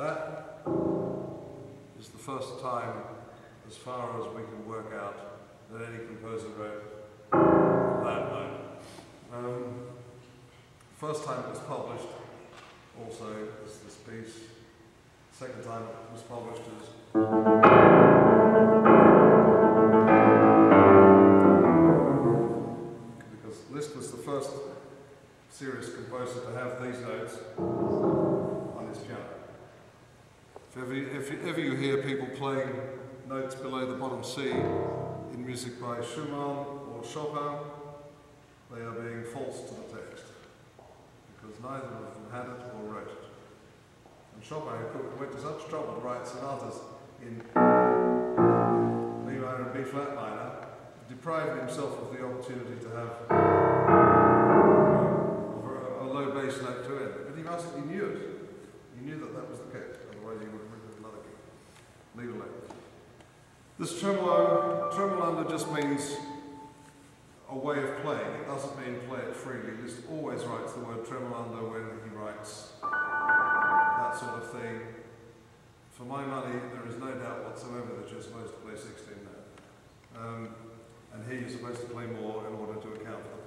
That is the first time, as far as we can work out, that any composer wrote that note. Um, first time it was published also is this piece. Second time it was published as because Liszt was the first serious composer to have these notes. If ever, you hear people playing notes below the bottom C in music by Schumann or Chopin, they are being false to the text because neither of them had it or wrote it. And Chopin, went to such trouble to write sonatas in B minor and B flat minor, deprived himself This tremolo, tremolando just means a way of playing. It doesn't mean play it freely. Liszt always writes the word tremolando when he writes that sort of thing. For my money, there is no doubt whatsoever that you're supposed to play 16 notes. Um, and here you're supposed to play more in order to account for the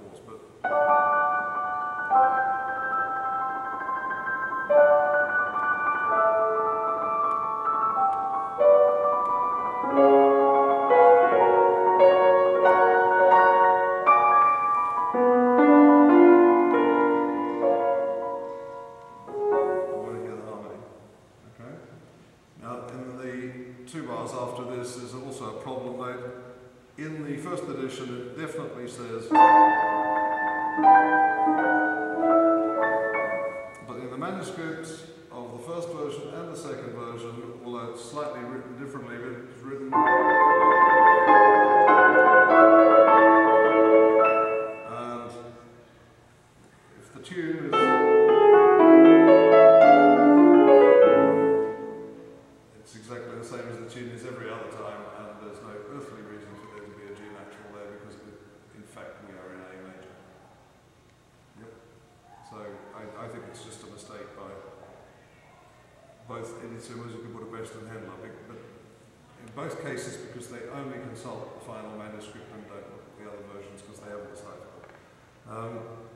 Now, in the two bars after this, is also a problem note. In the first edition, it definitely says. But in the manuscripts of the first version and the second version, although it's slightly written differently, but it's written. And if the tune is. Same as the tune is every other time, and there's no earthly reason for there to be a G natural there because, in fact, we are in A major. Yep. So I, I think it's just a mistake by both Edition Musica Budapest and bec- but in both cases because they only consult the final manuscript and don't look at the other versions because they haven't decided. Um,